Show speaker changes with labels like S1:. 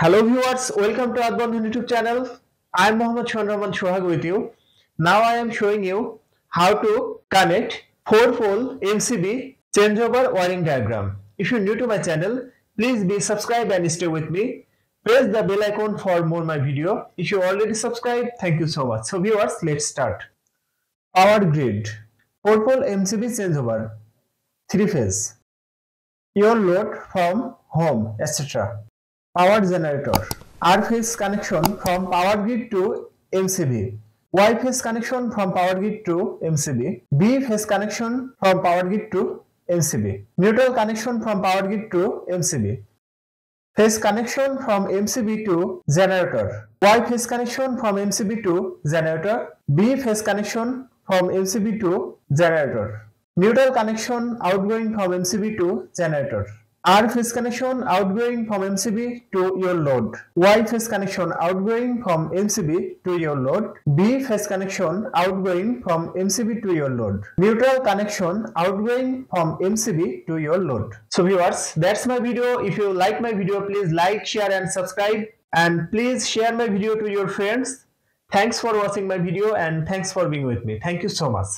S1: Hello viewers, welcome to Earth Bondhon YouTube channel. I am Mohammad Chandraman Shohag with you. Now I am showing you how to connect 4-pole MCB changeover wiring diagram. If you are new to my channel, please be subscribed and stay with me. Press the bell icon for more my video. If you already subscribed, thank you so much. So viewers, let's start. Power grid 4-pole MCB changeover 3 phase. Your load from home etc power generator, R phase connection from power grid to MCB, Y phase connection from power grid to MCB, B. Phase connection from power grid to MCB, neutral connection from power grid to MCB, phase connection from MCB to generator, Y phase connection from MCB to generator, B phase connection from MCB to generator, neutral connection outgoing from MCB to generator. R phase connection outgoing from MCB to your load. Y phase connection outgoing from MCB to your load. B phase connection outgoing from MCB to your load. Neutral connection outgoing from MCB to your load. So viewers, that's my video. If you like my video, please like, share and subscribe. And please share my video to your friends. Thanks for watching my video and thanks for being with me. Thank you so much.